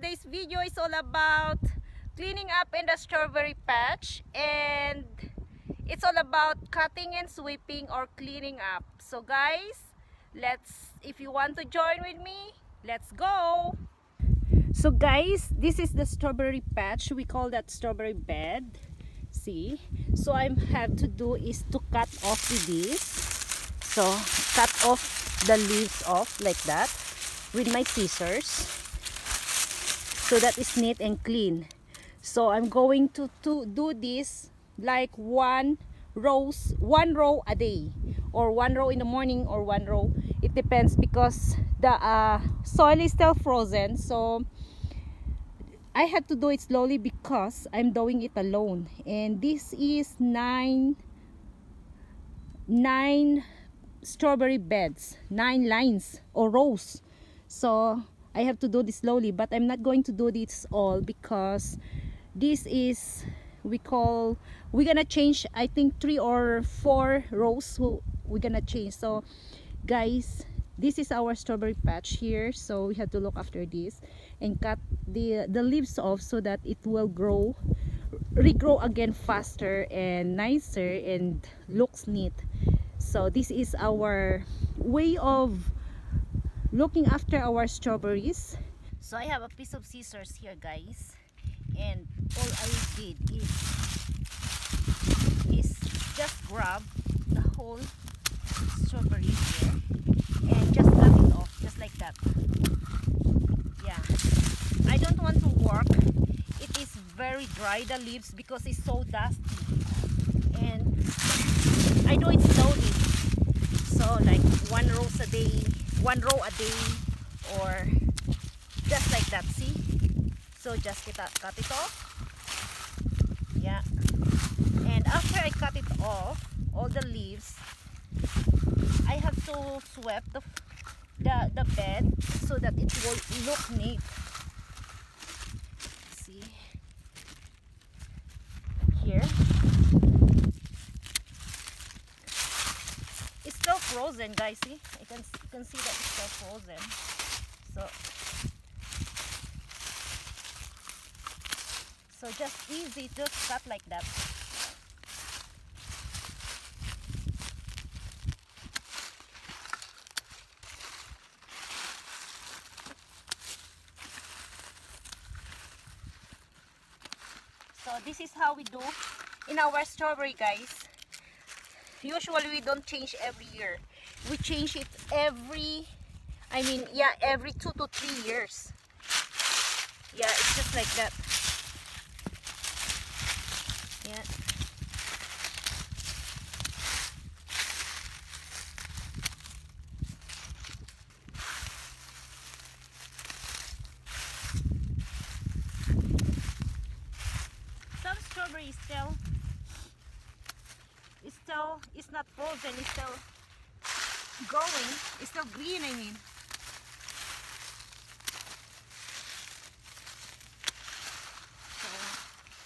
video is all about cleaning up in the strawberry patch and it's all about cutting and sweeping or cleaning up. So guys, let's if you want to join with me, let's go. So guys, this is the strawberry patch. We call that strawberry bed. See? So I have to do is to cut off this. So cut off the leaves off like that with my scissors so that is neat and clean. So I'm going to, to do this like one rows one row a day or one row in the morning or one row. It depends because the uh, soil is still frozen. So I had to do it slowly because I'm doing it alone. And this is nine nine strawberry beds nine lines or rows. So I have to do this slowly but I'm not going to do this all because this is we call we're gonna change I think three or four rows we're gonna change. So guys this is our strawberry patch here so we have to look after this and cut the the leaves off so that it will grow regrow again faster and nicer and looks neat. So this is our way of looking after our strawberries. So I have a piece of scissors here guys. And all I did is is just grab the whole strawberry here and just cut it off just like that. Yeah. I don't want to work. It is very dry the leaves because it's so dusty. And I do it slowly. So like one rows a day one row a day or just like that see? So just get a, cut it off. Yeah. And after I cut it off all the leaves I have to sweep the the, the bed so that it will look neat see here it's still frozen guys see? You can you can see that it's still frozen so so just easy just cut like that. So this is how we do in our strawberry guys. Usually we don't change every year we change it every I mean yeah every two to three years. Yeah it's just like that. Yeah. Some strawberry is still is still it's not frozen it's still going. It's still green I mean. So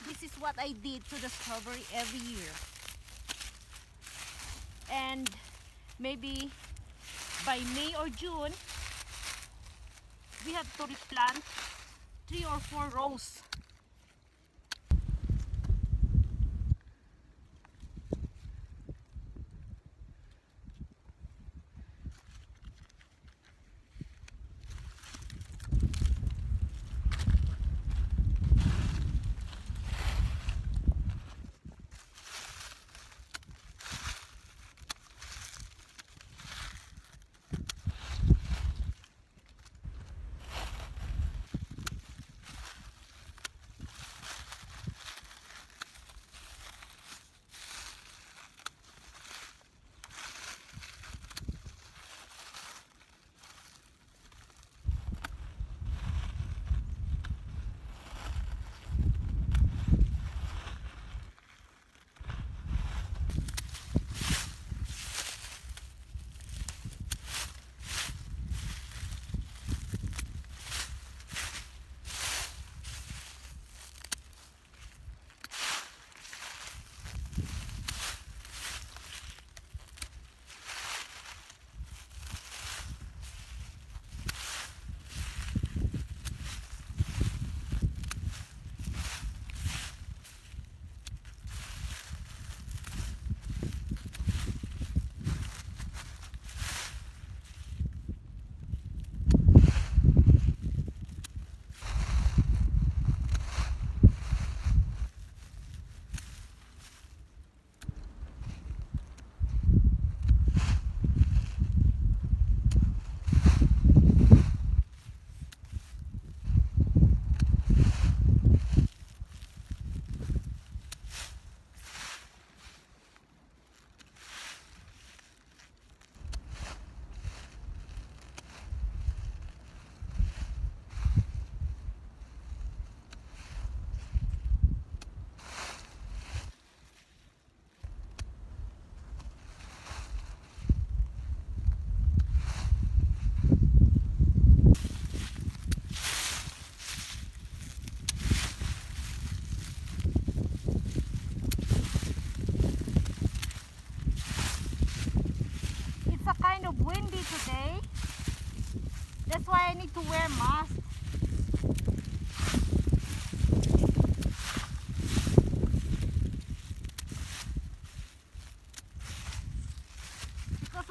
this is what I did to the strawberry every year. And maybe by May or June we have to replant three or four rows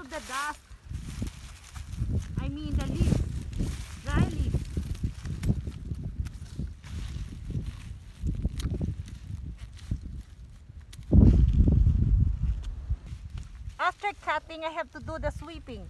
the dust. I mean the leaves, dry leaves. After cutting, I have to do the sweeping.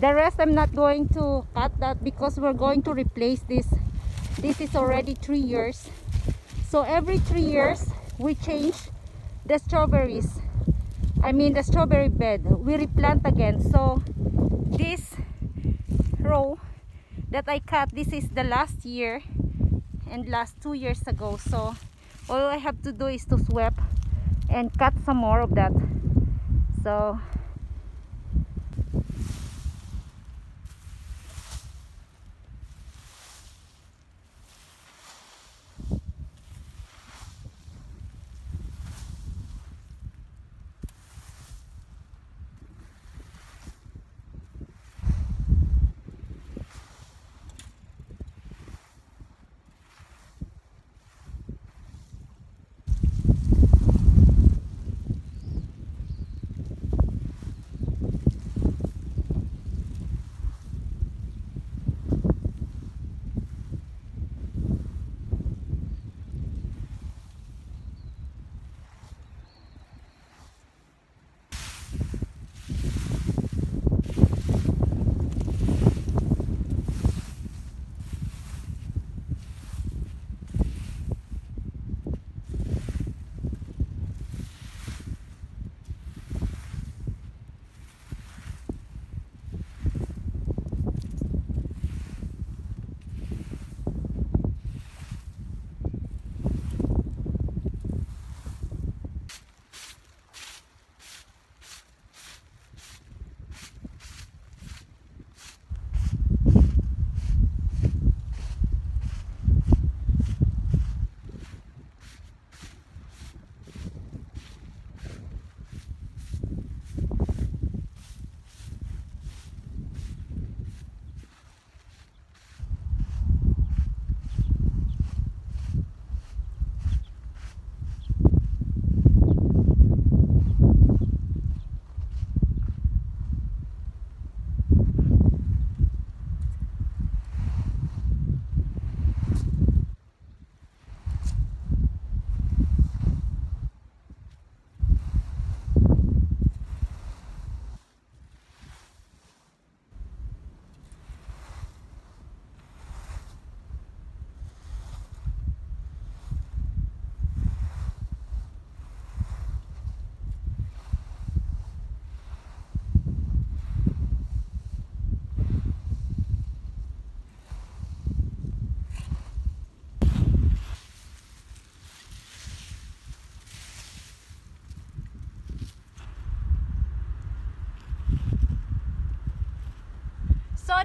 The rest I'm not going to cut that because we're going to replace this. This is already three years. So every three years we change the strawberries. I mean the strawberry bed. We replant again. So this row that I cut this is the last year and last two years ago. So all I have to do is to sweep and cut some more of that. So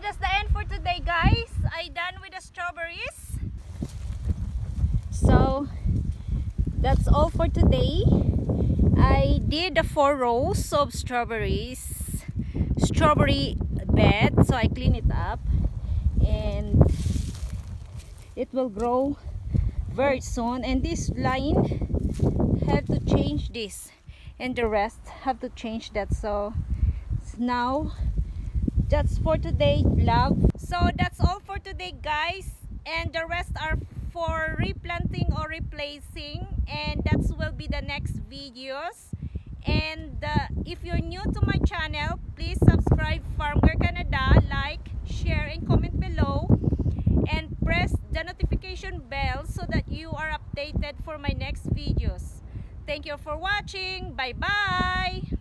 that's the end for today guys. I done with the strawberries. So that's all for today. I did the four rows of strawberries. Strawberry bed. So I clean it up. and it will grow very soon and this line have to change this and the rest have to change that so now that's for today vlog so that's all for today guys. And the rest are for replanting or replacing. And that will be the next videos. And uh, if you're new to my channel please subscribe Farm Canada. Like share and comment below. And press the notification bell so that you are updated for my next videos. Thank you for watching. Bye bye